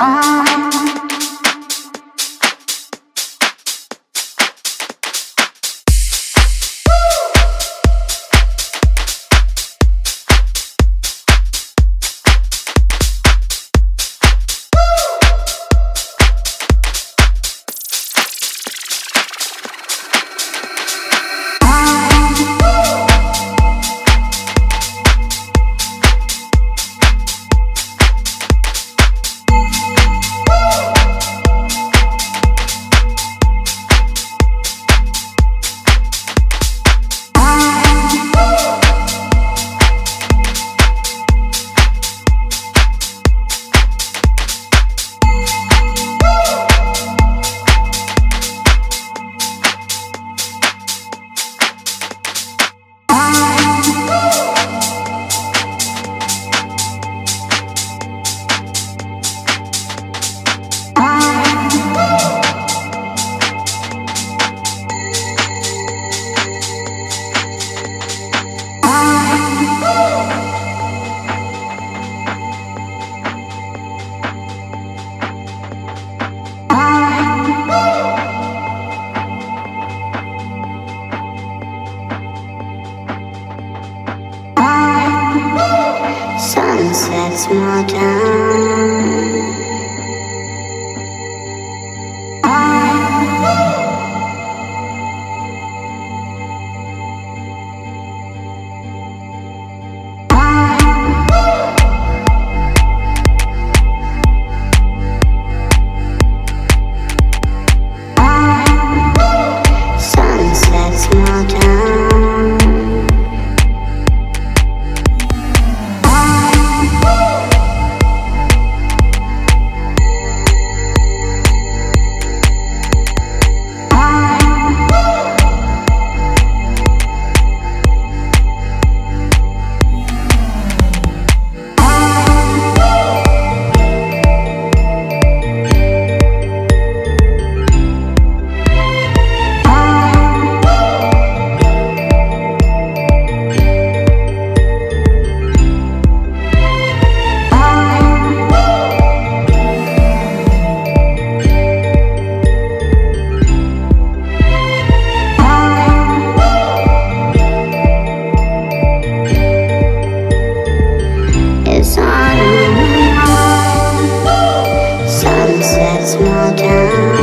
sunsets Sunsets more